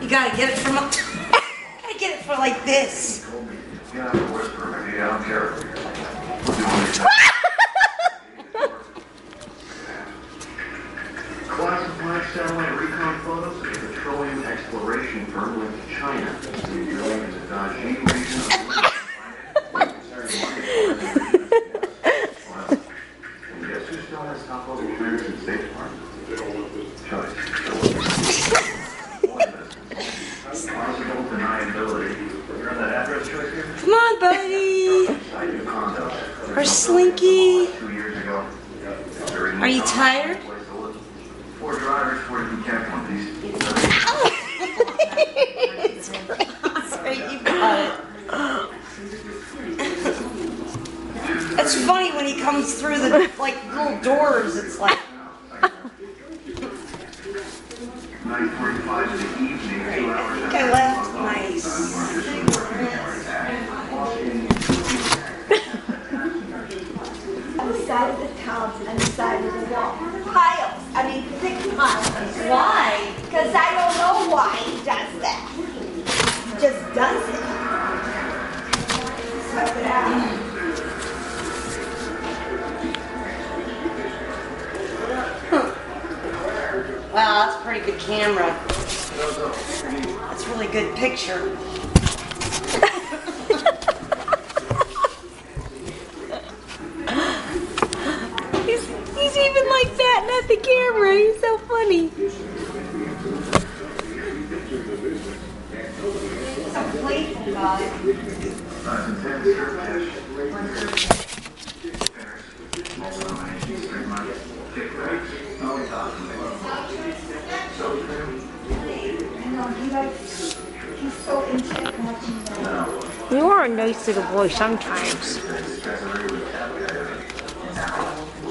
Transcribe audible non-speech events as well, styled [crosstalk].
You gotta get it from. up- [laughs] get it for like this. I don't care. We're. Classified satellite recon photos of a petroleum exploration firm linked to China. Drilling in the Dajing region condos. Or Slinky. Two years ago. Are you tired? Four drivers, four cat companies. Sorry, you got it. It's funny when he comes through the like little doors. It's like 9:45 in the evening, I left. Nice. on the side of the and the side of the wall. Piles, I mean thick piles. Why? Because I don't know why he does that. He just does it. Wow, that's a pretty good camera. That's a really good picture. He's, he's even like that at the camera. He's so funny. So playful guy. Uh, intense surf cash. Small donations, straight money, kickbacks, all the talk. So, I know, he likes, he's so into watching that. You are a nice little boy sometimes.